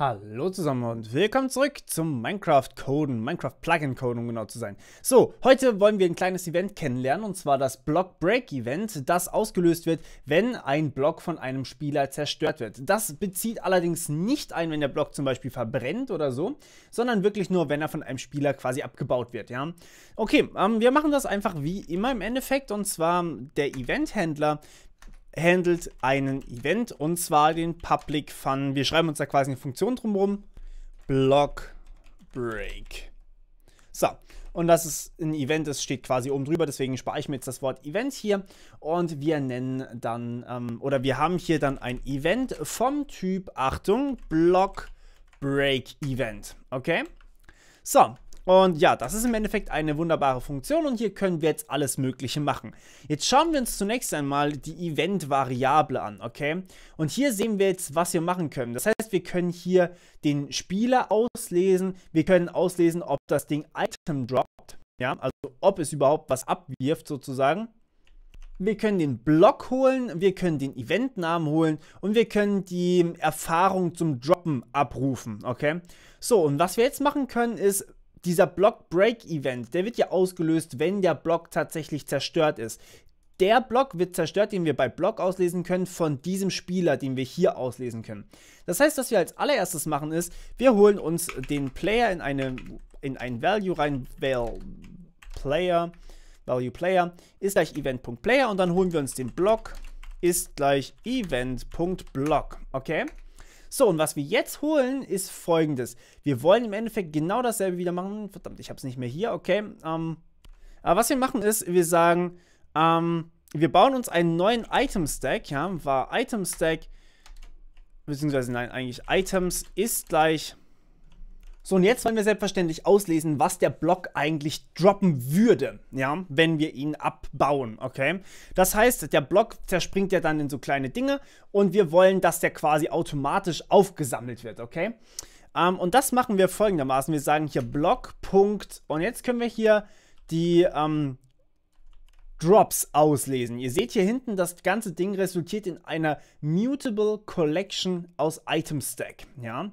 Hallo zusammen und willkommen zurück zum Minecraft-Coden, Minecraft-Plugin-Coden, um genau zu sein. So, heute wollen wir ein kleines Event kennenlernen, und zwar das Block-Break-Event, das ausgelöst wird, wenn ein Block von einem Spieler zerstört wird. Das bezieht allerdings nicht ein, wenn der Block zum Beispiel verbrennt oder so, sondern wirklich nur, wenn er von einem Spieler quasi abgebaut wird, ja. Okay, ähm, wir machen das einfach wie immer im Endeffekt, und zwar der Event-Händler handelt einen Event und zwar den Public Fun. Wir schreiben uns da quasi eine Funktion drumherum. Block Break. So, und das ist ein Event, das steht quasi oben drüber, deswegen spare ich mir jetzt das Wort Event hier und wir nennen dann, ähm, oder wir haben hier dann ein Event vom Typ, Achtung, Block Break Event, okay? So, und ja, das ist im Endeffekt eine wunderbare Funktion und hier können wir jetzt alles Mögliche machen. Jetzt schauen wir uns zunächst einmal die Event-Variable an, okay? Und hier sehen wir jetzt, was wir machen können. Das heißt, wir können hier den Spieler auslesen, wir können auslesen, ob das Ding Item droppt, ja, also ob es überhaupt was abwirft sozusagen. Wir können den Block holen, wir können den Eventnamen holen und wir können die Erfahrung zum Droppen abrufen, okay? So, und was wir jetzt machen können ist, dieser Block-Break-Event, der wird ja ausgelöst, wenn der Block tatsächlich zerstört ist. Der Block wird zerstört, den wir bei Block auslesen können, von diesem Spieler, den wir hier auslesen können. Das heißt, was wir als allererstes machen ist, wir holen uns den Player in, eine, in ein Value rein, val Player, Value Player ist gleich Event.Player und dann holen wir uns den Block ist gleich Event.Block, okay? So, und was wir jetzt holen, ist folgendes. Wir wollen im Endeffekt genau dasselbe wieder machen. Verdammt, ich habe es nicht mehr hier, okay. Ähm, aber was wir machen ist, wir sagen, ähm, wir bauen uns einen neuen Item-Stack, ja, war Item-Stack, beziehungsweise nein, eigentlich Items ist gleich so, und jetzt wollen wir selbstverständlich auslesen, was der Block eigentlich droppen würde, ja, wenn wir ihn abbauen, okay? Das heißt, der Block zerspringt ja dann in so kleine Dinge und wir wollen, dass der quasi automatisch aufgesammelt wird, okay? Ähm, und das machen wir folgendermaßen. Wir sagen hier Block, und jetzt können wir hier die, ähm, Drops auslesen. Ihr seht hier hinten, das ganze Ding resultiert in einer Mutable Collection aus Item Stack, ja?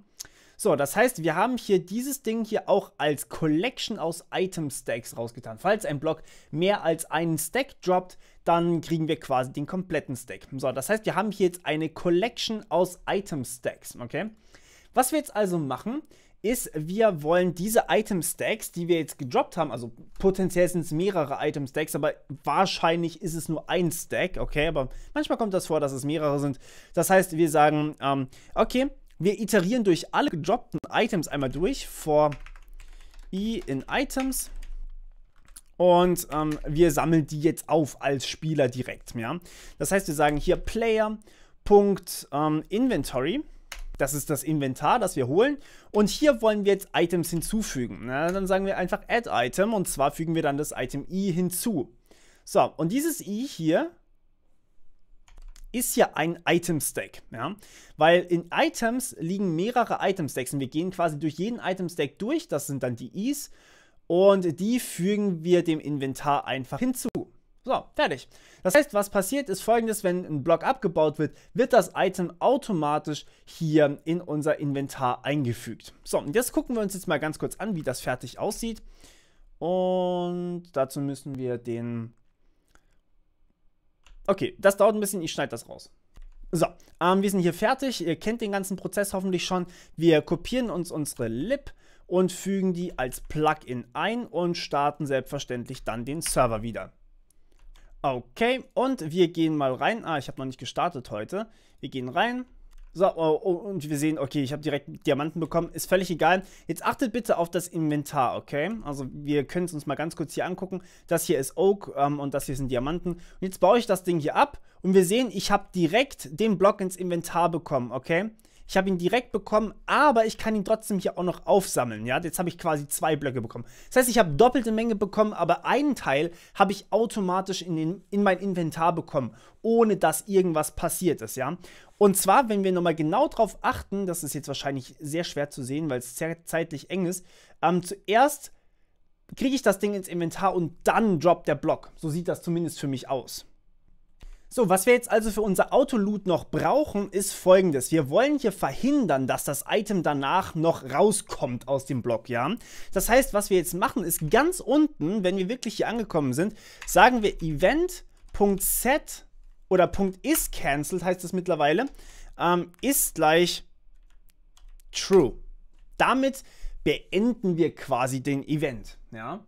So, das heißt, wir haben hier dieses Ding hier auch als Collection aus Item Stacks rausgetan. Falls ein Block mehr als einen Stack droppt, dann kriegen wir quasi den kompletten Stack. So, das heißt, wir haben hier jetzt eine Collection aus Item Stacks, okay? Was wir jetzt also machen, ist, wir wollen diese Item Stacks, die wir jetzt gedroppt haben, also potenziell sind es mehrere Item Stacks, aber wahrscheinlich ist es nur ein Stack, okay? Aber manchmal kommt das vor, dass es mehrere sind. Das heißt, wir sagen, ähm, okay, wir iterieren durch alle gedroppten Items einmal durch. For i in Items. Und ähm, wir sammeln die jetzt auf als Spieler direkt. Ja? Das heißt, wir sagen hier Player.inventory. Ähm, das ist das Inventar, das wir holen. Und hier wollen wir jetzt Items hinzufügen. Na, dann sagen wir einfach Add Item und zwar fügen wir dann das Item i hinzu. So, und dieses i hier ist ja ein Item-Stack, ja? Weil in Items liegen mehrere Item-Stacks und wir gehen quasi durch jeden Item-Stack durch, das sind dann die Is, und die fügen wir dem Inventar einfach hinzu. So, fertig. Das heißt, was passiert ist folgendes, wenn ein Block abgebaut wird, wird das Item automatisch hier in unser Inventar eingefügt. So, und jetzt gucken wir uns jetzt mal ganz kurz an, wie das fertig aussieht. Und dazu müssen wir den Okay, das dauert ein bisschen, ich schneide das raus. So, ähm, wir sind hier fertig. Ihr kennt den ganzen Prozess hoffentlich schon. Wir kopieren uns unsere Lib und fügen die als Plugin ein und starten selbstverständlich dann den Server wieder. Okay, und wir gehen mal rein. Ah, ich habe noch nicht gestartet heute. Wir gehen rein, so, oh, oh, und wir sehen, okay, ich habe direkt Diamanten bekommen. Ist völlig egal. Jetzt achtet bitte auf das Inventar, okay? Also wir können es uns mal ganz kurz hier angucken. Das hier ist Oak ähm, und das hier sind Diamanten. Und jetzt baue ich das Ding hier ab und wir sehen, ich habe direkt den Block ins Inventar bekommen, okay? Ich habe ihn direkt bekommen, aber ich kann ihn trotzdem hier auch noch aufsammeln. Ja, jetzt habe ich quasi zwei Blöcke bekommen. Das heißt, ich habe doppelte Menge bekommen, aber einen Teil habe ich automatisch in, den, in mein Inventar bekommen, ohne dass irgendwas passiert ist. Ja, und zwar, wenn wir nochmal genau drauf achten, das ist jetzt wahrscheinlich sehr schwer zu sehen, weil es zeitlich eng ist. Ähm, zuerst kriege ich das Ding ins Inventar und dann droppt der Block. So sieht das zumindest für mich aus. So, was wir jetzt also für unser Autoloot noch brauchen, ist folgendes. Wir wollen hier verhindern, dass das Item danach noch rauskommt aus dem Block, ja? Das heißt, was wir jetzt machen, ist ganz unten, wenn wir wirklich hier angekommen sind, sagen wir event.set oder .is cancelled heißt es mittlerweile, ähm, ist gleich true. Damit beenden wir quasi den Event, ja?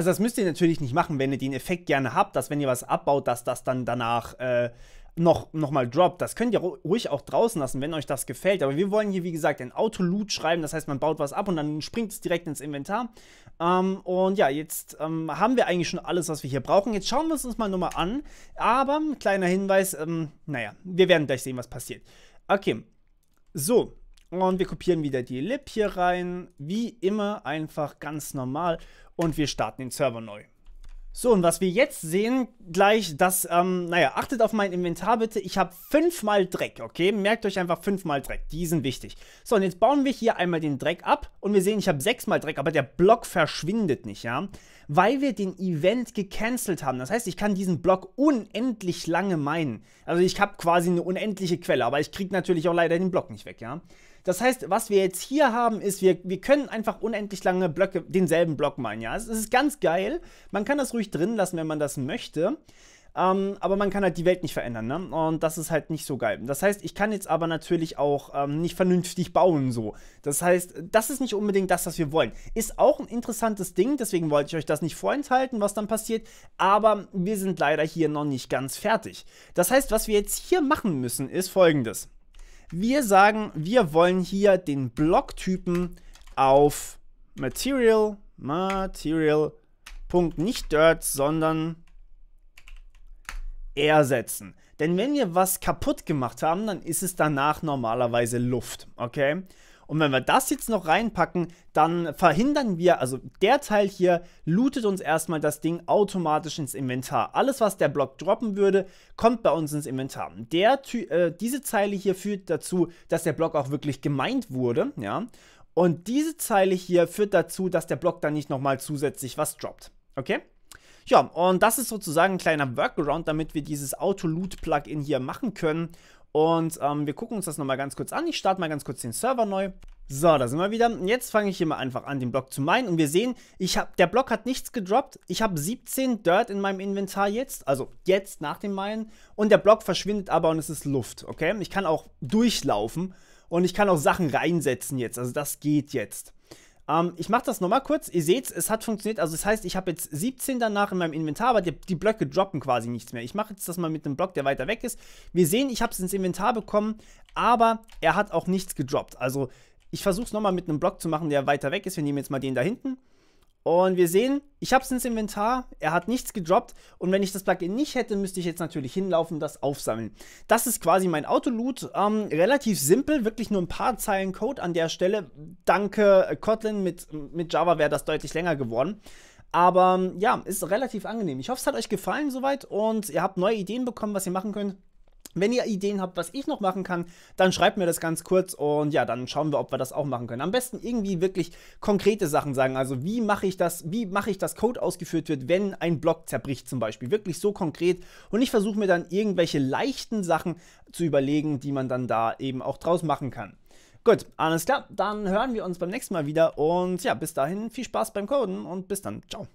Also das müsst ihr natürlich nicht machen, wenn ihr den Effekt gerne habt, dass wenn ihr was abbaut, dass das dann danach äh, noch, noch mal droppt. Das könnt ihr ruhig auch draußen lassen, wenn euch das gefällt. Aber wir wollen hier, wie gesagt, ein Auto-Loot schreiben. Das heißt, man baut was ab und dann springt es direkt ins Inventar. Ähm, und ja, jetzt ähm, haben wir eigentlich schon alles, was wir hier brauchen. Jetzt schauen wir es uns mal nochmal an. Aber, kleiner Hinweis, ähm, naja, wir werden gleich sehen, was passiert. Okay, so. Und wir kopieren wieder die Lib hier rein. Wie immer einfach ganz normal und wir starten den Server neu. So, und was wir jetzt sehen, gleich, dass, ähm, naja, achtet auf mein Inventar bitte. Ich habe fünfmal Dreck, okay? Merkt euch einfach fünfmal Dreck, die sind wichtig. So, und jetzt bauen wir hier einmal den Dreck ab und wir sehen, ich habe sechsmal Dreck, aber der Block verschwindet nicht, ja? Weil wir den Event gecancelt haben. Das heißt, ich kann diesen Block unendlich lange meinen. Also ich habe quasi eine unendliche Quelle, aber ich kriege natürlich auch leider den Block nicht weg, ja? Das heißt, was wir jetzt hier haben, ist, wir, wir können einfach unendlich lange Blöcke, denselben Block meinen, ja. Es ist ganz geil. Man kann das ruhig drin lassen, wenn man das möchte. Ähm, aber man kann halt die Welt nicht verändern, ne? Und das ist halt nicht so geil. Das heißt, ich kann jetzt aber natürlich auch ähm, nicht vernünftig bauen, so. Das heißt, das ist nicht unbedingt das, was wir wollen. Ist auch ein interessantes Ding, deswegen wollte ich euch das nicht vorenthalten, was dann passiert. Aber wir sind leider hier noch nicht ganz fertig. Das heißt, was wir jetzt hier machen müssen, ist folgendes. Wir sagen, wir wollen hier den Blocktypen auf Material, Material, Punkt nicht Dirt, sondern ersetzen. Denn wenn wir was kaputt gemacht haben, dann ist es danach normalerweise Luft, okay? Und wenn wir das jetzt noch reinpacken, dann verhindern wir, also der Teil hier lootet uns erstmal das Ding automatisch ins Inventar. Alles, was der Block droppen würde, kommt bei uns ins Inventar. Der, äh, diese Zeile hier führt dazu, dass der Block auch wirklich gemeint wurde, ja. Und diese Zeile hier führt dazu, dass der Block dann nicht nochmal zusätzlich was droppt. Okay? Ja, und das ist sozusagen ein kleiner Workaround, damit wir dieses Auto-Loot-Plugin hier machen können. Und ähm, wir gucken uns das nochmal ganz kurz an. Ich starte mal ganz kurz den Server neu. So, da sind wir wieder. Jetzt fange ich hier mal einfach an, den Block zu meinen. Und wir sehen, ich hab, der Block hat nichts gedroppt. Ich habe 17 Dirt in meinem Inventar jetzt. Also jetzt nach dem Meinen. Und der Block verschwindet aber und es ist Luft. Okay? Ich kann auch durchlaufen. Und ich kann auch Sachen reinsetzen jetzt. Also das geht jetzt. Ähm, ich mache das nochmal kurz. Ihr seht, es hat funktioniert. Also das heißt, ich habe jetzt 17 danach in meinem Inventar, aber die, die Blöcke droppen quasi nichts mehr. Ich mache jetzt das mal mit einem Block, der weiter weg ist. Wir sehen, ich habe es ins Inventar bekommen, aber er hat auch nichts gedroppt. Also ich versuche es nochmal mit einem Block zu machen, der weiter weg ist. Wir nehmen jetzt mal den da hinten. Und wir sehen, ich habe es ins Inventar, er hat nichts gedroppt und wenn ich das Plugin nicht hätte, müsste ich jetzt natürlich hinlaufen und das aufsammeln. Das ist quasi mein Autoloot, ähm, relativ simpel, wirklich nur ein paar Zeilen Code an der Stelle. Danke äh, Kotlin, mit, mit Java wäre das deutlich länger geworden. Aber ja, ist relativ angenehm. Ich hoffe, es hat euch gefallen soweit und ihr habt neue Ideen bekommen, was ihr machen könnt. Wenn ihr Ideen habt, was ich noch machen kann, dann schreibt mir das ganz kurz und ja, dann schauen wir, ob wir das auch machen können. Am besten irgendwie wirklich konkrete Sachen sagen. Also wie mache ich das, wie mache ich, dass Code ausgeführt wird, wenn ein Block zerbricht zum Beispiel. Wirklich so konkret. Und ich versuche mir dann irgendwelche leichten Sachen zu überlegen, die man dann da eben auch draus machen kann. Gut, alles klar. Dann hören wir uns beim nächsten Mal wieder und ja, bis dahin viel Spaß beim Coden und bis dann. Ciao.